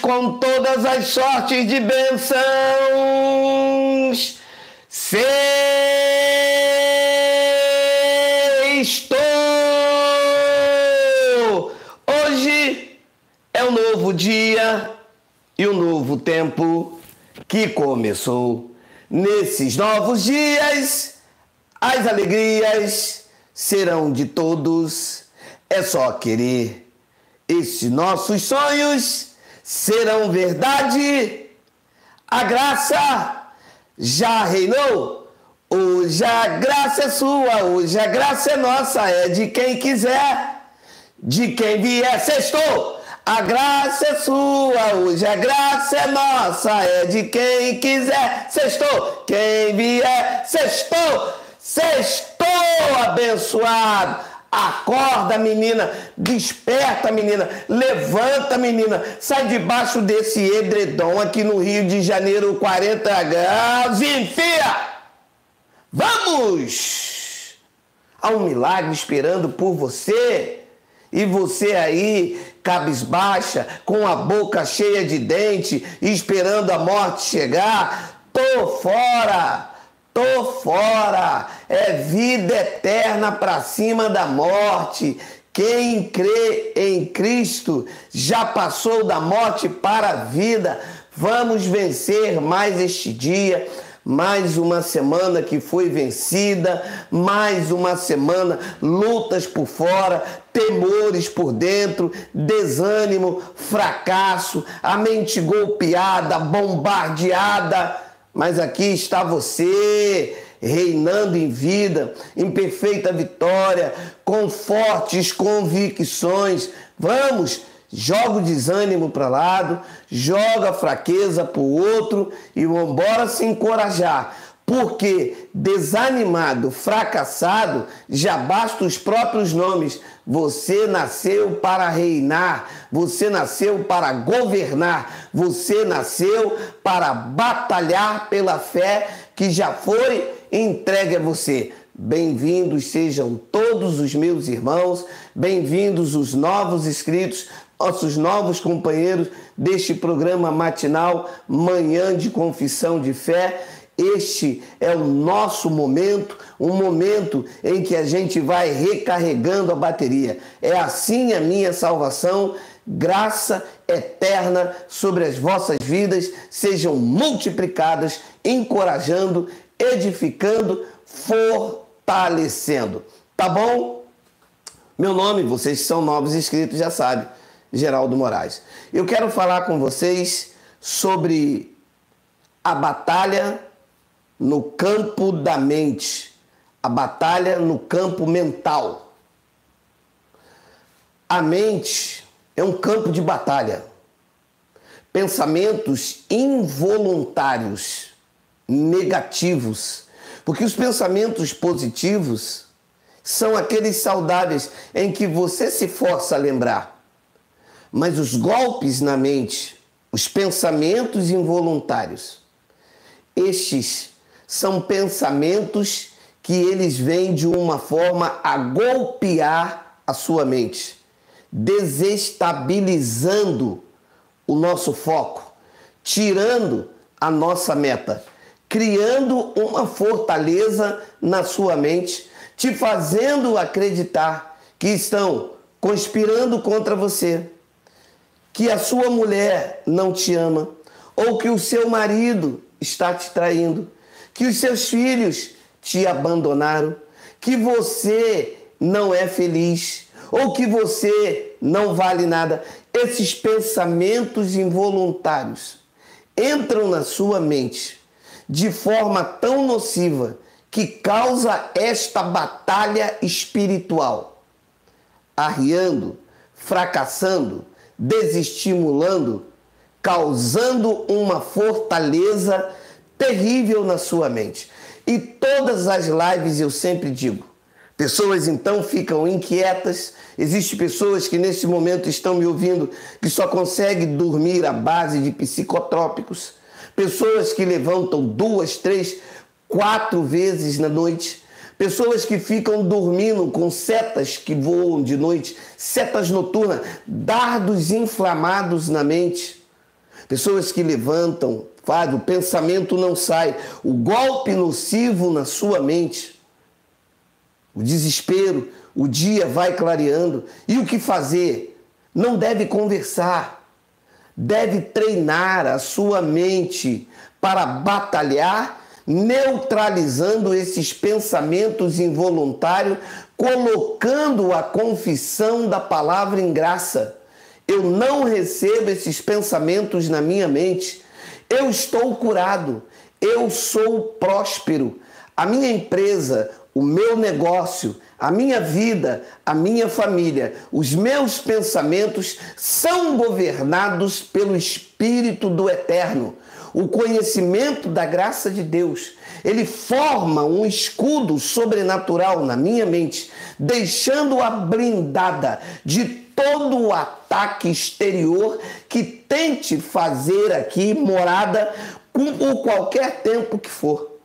com todas as sortes de bênçãos. Sextou! Hoje é um novo dia e um novo tempo que começou. Nesses novos dias, as alegrias serão de todos. É só querer. Esses nossos sonhos serão verdade. A graça já reinou. Hoje a graça é sua, hoje a graça é nossa, é de quem quiser, de quem vier. Sextou! A graça é sua, hoje a graça é nossa, é de quem quiser. Sextou! Quem vier, sextou! Sextou, abençoado! Acorda, menina, desperta, menina, levanta, menina, sai debaixo desse edredom aqui no Rio de Janeiro, 40 graus, enfia! Vamos! Há um milagre esperando por você. E você aí, cabisbaixa, com a boca cheia de dente, esperando a morte chegar, tô fora! Tô fora. É vida eterna para cima da morte. Quem crê em Cristo já passou da morte para a vida. Vamos vencer mais este dia, mais uma semana que foi vencida, mais uma semana lutas por fora, temores por dentro, desânimo, fracasso, a mente golpeada, bombardeada mas aqui está você, reinando em vida, em perfeita vitória, com fortes convicções. Vamos, joga o desânimo para lado, joga a fraqueza para o outro e vamos embora se encorajar porque desanimado, fracassado, já basta os próprios nomes. Você nasceu para reinar, você nasceu para governar, você nasceu para batalhar pela fé que já foi entregue a você. Bem-vindos sejam todos os meus irmãos, bem-vindos os novos inscritos, nossos novos companheiros deste programa matinal Manhã de Confissão de Fé. Este é o nosso momento, um momento em que a gente vai recarregando a bateria. É assim a minha salvação, graça eterna sobre as vossas vidas, sejam multiplicadas, encorajando, edificando, fortalecendo. Tá bom? Meu nome, vocês que são novos inscritos já sabem, Geraldo Moraes. Eu quero falar com vocês sobre a batalha no campo da mente, a batalha no campo mental. A mente é um campo de batalha. Pensamentos involuntários, negativos, porque os pensamentos positivos são aqueles saudáveis em que você se força a lembrar. Mas os golpes na mente, os pensamentos involuntários, estes são pensamentos que eles vêm de uma forma a golpear a sua mente, desestabilizando o nosso foco, tirando a nossa meta, criando uma fortaleza na sua mente, te fazendo acreditar que estão conspirando contra você, que a sua mulher não te ama, ou que o seu marido está te traindo que os seus filhos te abandonaram, que você não é feliz ou que você não vale nada. Esses pensamentos involuntários entram na sua mente de forma tão nociva que causa esta batalha espiritual, arriando, fracassando, desestimulando, causando uma fortaleza terrível na sua mente. E todas as lives eu sempre digo, Pessoas então ficam inquietas. Existem pessoas que nesse momento estão me ouvindo que só conseguem dormir à base de psicotrópicos. Pessoas que levantam duas, três, quatro vezes na noite. pessoas que ficam dormindo com setas que voam de noite, setas noturnas, dardos inflamados na mente, pessoas que levantam, faz, o pensamento não sai, o golpe nocivo na sua mente, o desespero, o dia vai clareando. E o que fazer? Não deve conversar, deve treinar a sua mente para batalhar, neutralizando esses pensamentos involuntários, colocando a confissão da palavra em graça. Eu não recebo esses pensamentos na minha mente. Eu estou curado. Eu sou próspero. A minha empresa, o meu negócio, a minha vida, a minha família, os meus pensamentos são governados pelo Espírito do Eterno. O conhecimento da graça de Deus, ele forma um escudo sobrenatural na minha mente, deixando-a blindada de todo ataque exterior que tente fazer aqui morada por qualquer tempo que for.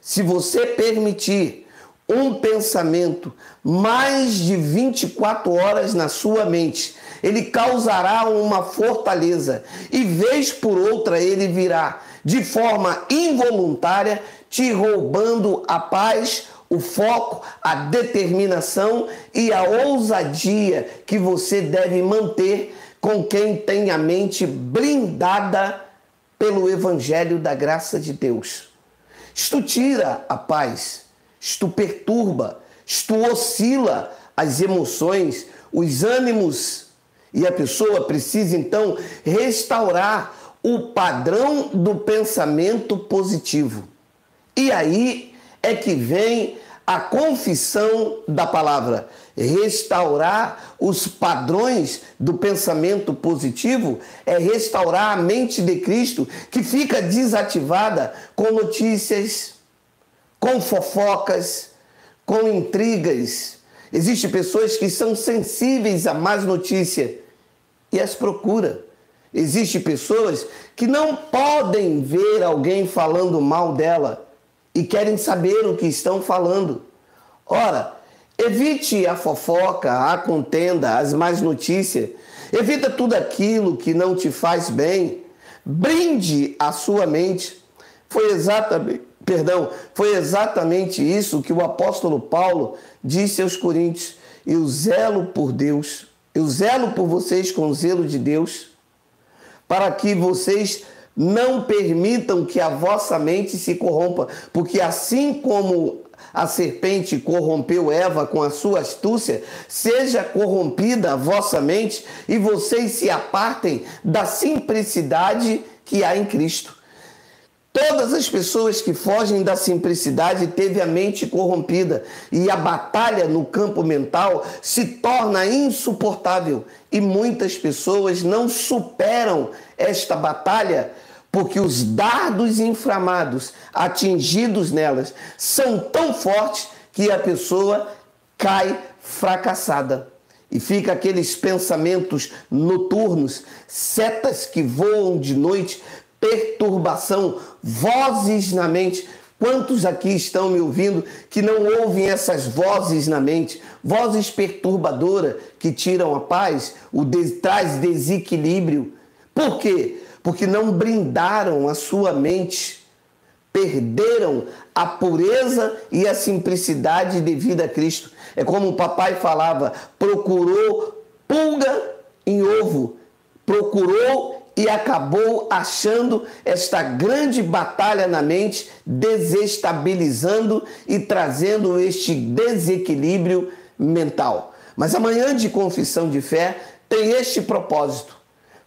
Se você permitir um pensamento mais de 24 horas na sua mente, ele causará uma fortaleza e vez por outra ele virá de forma involuntária te roubando a paz, o foco, a determinação e a ousadia que você deve manter com quem tem a mente blindada pelo evangelho da graça de Deus. Isto tira a paz isto perturba, isto oscila as emoções, os ânimos. E a pessoa precisa então restaurar o padrão do pensamento positivo. E aí é que vem a confissão da palavra. Restaurar os padrões do pensamento positivo é restaurar a mente de Cristo que fica desativada com notícias com fofocas, com intrigas. Existem pessoas que são sensíveis a más notícia e as procura. Existem pessoas que não podem ver alguém falando mal dela e querem saber o que estão falando. Ora, evite a fofoca, a contenda, as más notícias. Evita tudo aquilo que não te faz bem. Brinde a sua mente. Foi exatamente Perdão, foi exatamente isso que o apóstolo Paulo disse aos Coríntios: Eu zelo por Deus, eu zelo por vocês com o zelo de Deus, para que vocês não permitam que a vossa mente se corrompa, porque assim como a serpente corrompeu Eva com a sua astúcia, seja corrompida a vossa mente e vocês se apartem da simplicidade que há em Cristo. Todas as pessoas que fogem da simplicidade teve a mente corrompida e a batalha no campo mental se torna insuportável e muitas pessoas não superam esta batalha porque os dardos inflamados atingidos nelas são tão fortes que a pessoa cai fracassada. E fica aqueles pensamentos noturnos, setas que voam de noite, perturbação, vozes na mente. Quantos aqui estão me ouvindo que não ouvem essas vozes na mente, vozes perturbadoras que tiram a paz, o de, traz desequilíbrio? Por quê? Porque não brindaram a sua mente, perderam a pureza e a simplicidade devida a Cristo. É como o papai falava: procurou pulga em ovo, procurou e acabou achando esta grande batalha na mente, desestabilizando e trazendo este desequilíbrio mental. Mas amanhã de confissão de fé tem este propósito: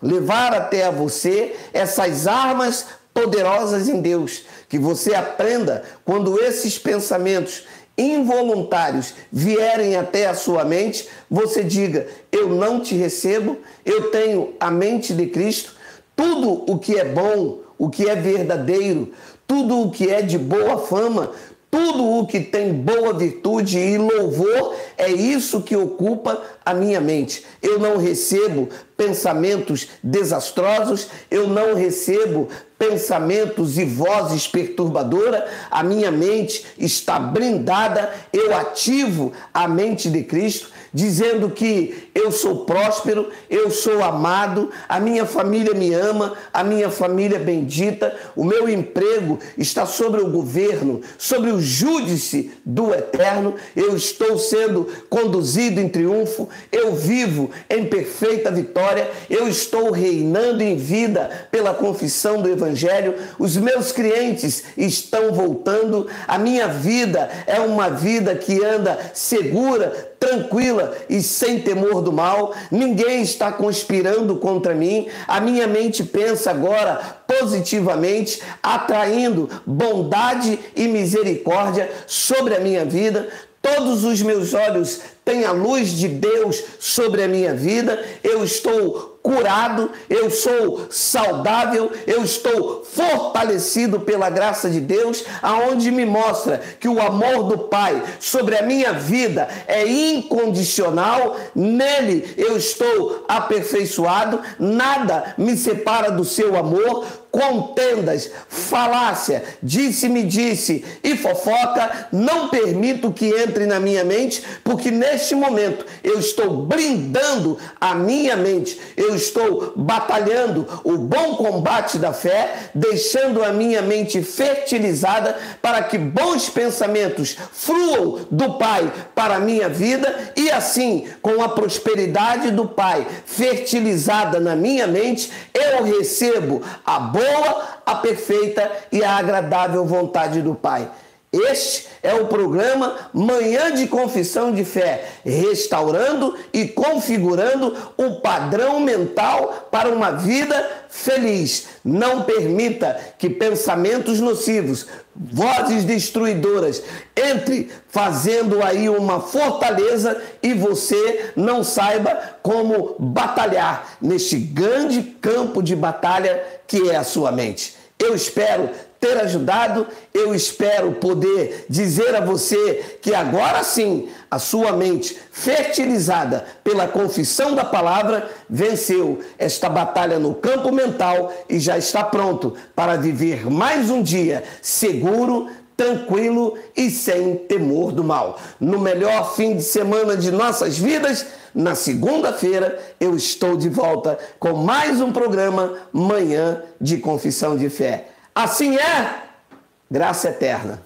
levar até você essas armas poderosas em Deus, que você aprenda quando esses pensamentos involuntários vierem até a sua mente, você diga: Eu não te recebo, eu tenho a mente de Cristo, tudo o que é bom, o que é verdadeiro, tudo o que é de boa fama, tudo o que tem boa virtude e louvor, é isso que ocupa a minha mente. Eu não recebo pensamentos desastrosos, eu não recebo pensamentos e vozes perturbadoras, a minha mente está blindada, eu ativo a mente de Cristo, dizendo que eu sou próspero, eu sou amado, a minha família me ama, a minha família é bendita, o meu emprego está sobre o governo, sobre o júdice do eterno, eu estou sendo conduzido em triunfo, eu vivo em perfeita vitória, eu estou reinando em vida pela confissão do evangelho, os meus clientes estão voltando, a minha vida é uma vida que anda segura, tranquila e sem temor do mal, ninguém está conspirando contra mim, a minha mente pensa agora positivamente, atraindo bondade e misericórdia sobre a minha vida. Todos os meus olhos têm a luz de Deus sobre a minha vida, eu estou curado, eu sou saudável, eu estou fortalecido pela graça de Deus, aonde me mostra que o amor do Pai sobre a minha vida é incondicional, nele eu estou aperfeiçoado, nada me separa do seu amor, contendas, falácia, disse-me disse e fofoca, não permito que entre na minha mente, porque neste momento eu estou blindando a minha mente, eu estou batalhando o bom combate da fé, deixando a minha mente fertilizada para que bons pensamentos fruam do Pai para a minha vida e assim, com a prosperidade do Pai fertilizada na minha mente, eu recebo a boa, a perfeita e a agradável vontade do Pai. Este é o programa Manhã de Confissão de Fé, restaurando e configurando o padrão mental para uma vida feliz. Não permita que pensamentos nocivos, vozes destruidoras, entre fazendo aí uma fortaleza e você não saiba como batalhar neste grande campo de batalha que é a sua mente. Eu espero ter ajudado, eu espero poder dizer a você que agora sim a sua mente, fertilizada pela confissão da palavra, venceu esta batalha no campo mental e já está pronto para viver mais um dia seguro, tranquilo e sem temor do mal. No melhor fim de semana de nossas vidas, na segunda-feira, eu estou de volta com mais um programa Manhã de Confissão de Fé. Assim é, graça eterna.